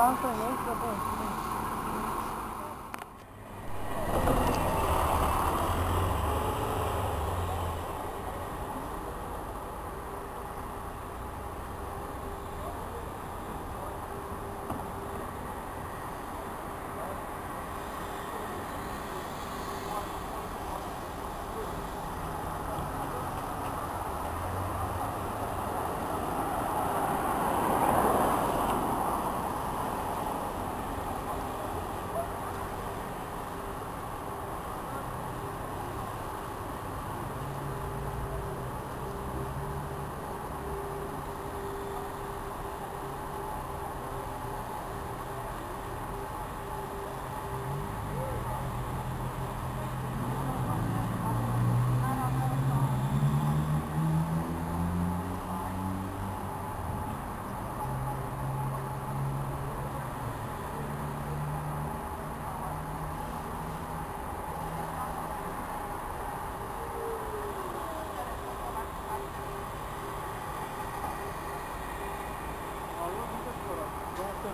啊对没有说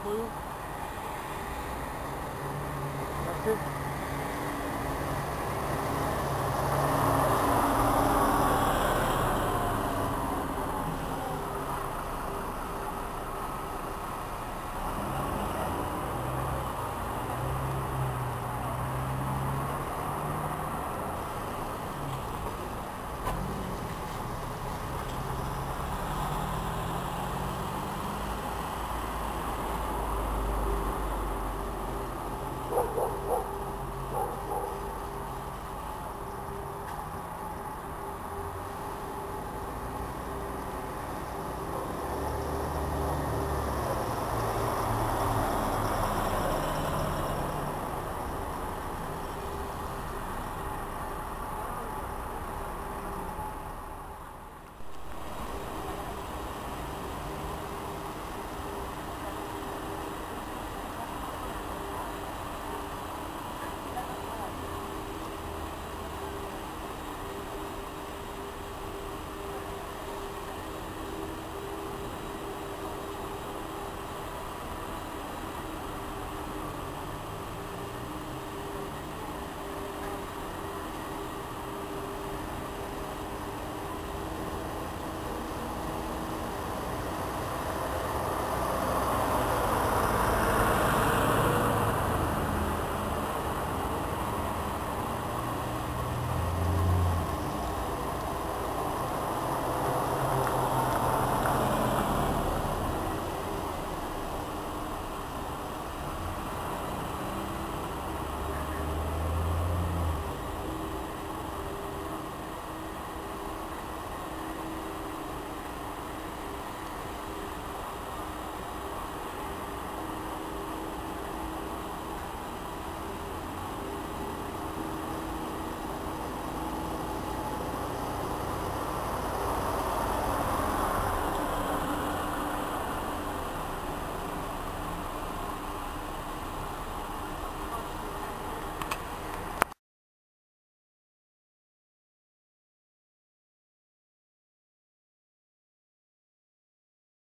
boyu yaklaşık